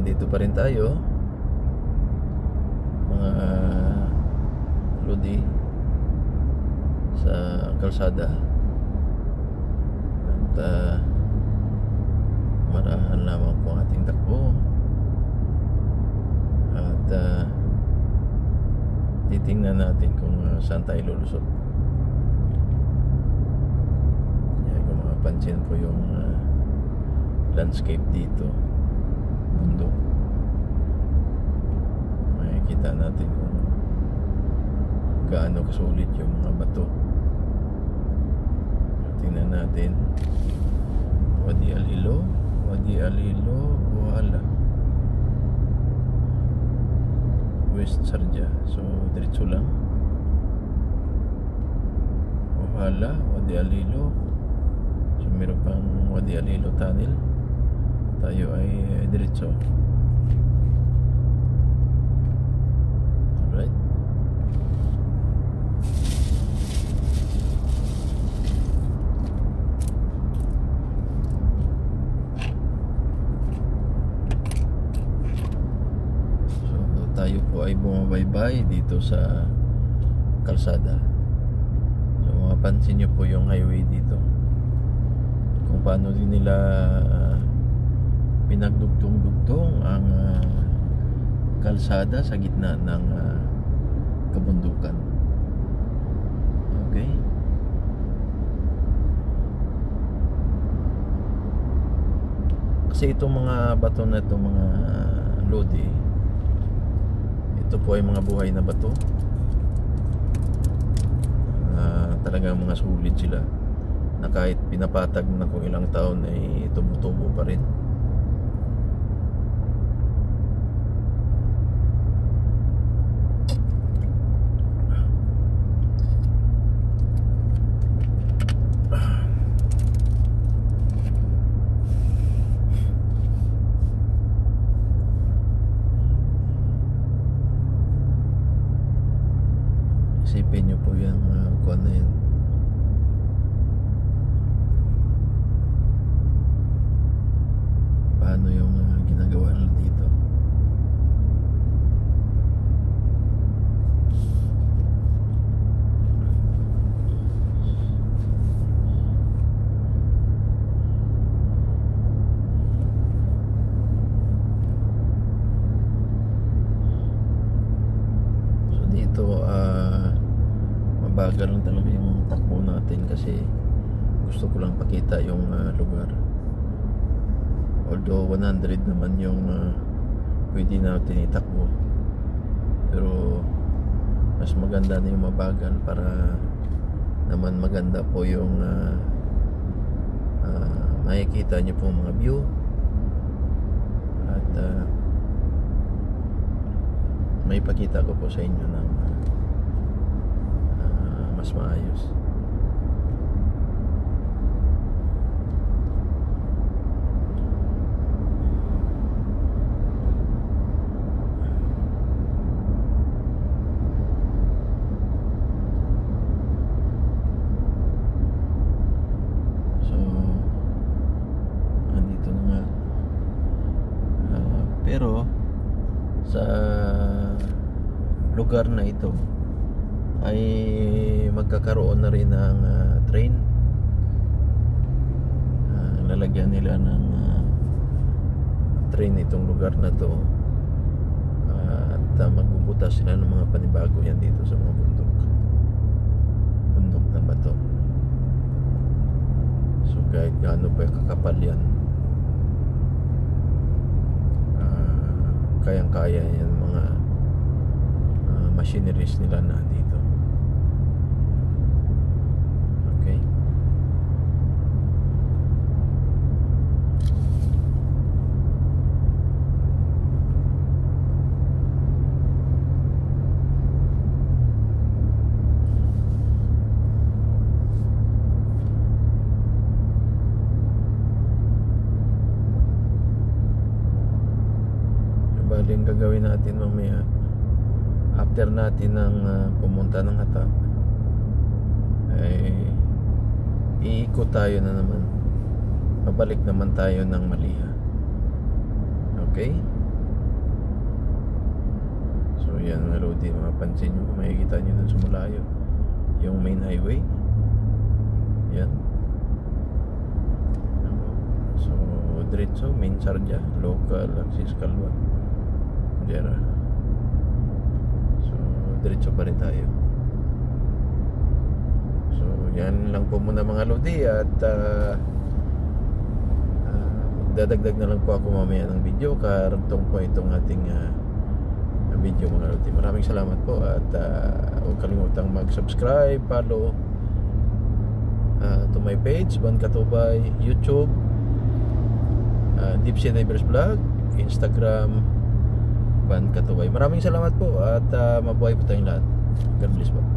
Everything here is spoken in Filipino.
Nandito pa rin tayo. Mga Lodi sa kalsada. At uh, marahan lamang po ang ating takbo. At uh, titingnan natin kung uh, saan tayo lulusot. Yan, kung makapansin po yung uh, landscape dito. Bundok. Makikita natin kung gaano kasulit yung mga bato. Tingnan natin. Wadi Alilo. Wadi Alilo. Wala. West Sarja. So, diretso lang. Wahala. Wadi Alilo. So, meron pang Wadi Alilo Tunnel. Tayo ay diretso. Alright. So tayo po ay bumabaybay dito sa kalsada. So mapapansin nyo po yung highway dito. Kung paano din nila ah, pinagdugtong-dugtong ang ah, kalsada sa gitna ng ah, kabundukan. Okay? Kasi itong mga bato na itong mga lodi, ito po ay mga buhay na bato. Ah, talagang mga sulit sila na kahit pinapatag na kung ilang taon ay tumutubo pa rin. Isipin nyo po yung uh, kung ano yun. Paano yung mabagal lang talaga yung takbo natin kasi gusto ko lang pakita yung ah, lugar. Although 100 naman yung ah, pwede natin itakbo. Pero mas maganda na yung mabagal para naman maganda po yung ah, ah, makikita nyo po mga view at ah, may pakita ko po sa inyo ng mas maayos. So, andito nga. Ah, pero, sa lugar na ito ay magkakaroon na rin ng ah, train. Ah, lalagyan nila ng ah, train itong lugar na to. Ah, at ah, magbubutas sila ng mga panibago yan dito sa mga bundok. Bundok na bato so kahit gaano pa kakapal yan. Ah, kayang-kaya yan mga ah, machineries nila na dito Ang gagawin natin mamaya after natin ng ah, pumunta ng hatak ay iikot tayo na naman pabalik naman tayo ng Maliha okay yan mga lodi, mapansin nyo, makikita nyo dun sa. Yung main highway. Yan. So, diretso, main Sarja, local, access Kalwa. Jera. So, diretso pa rin tayo. So, yan lang po muna mga lodi at uh, uh, dadagdag na lang po ako mamaya ng video karantong po itong ating uh, video mga lodi. Maraming salamat po at uh, huwag kalimutang mag-subscribe, follow uh, to my page, Ban Katubay, YouTube, uh, Deep Sea Divers Vlog, Instagram, Ban Katubay. Maraming salamat po at uh, mabuhay po tayong lahat. God bless po.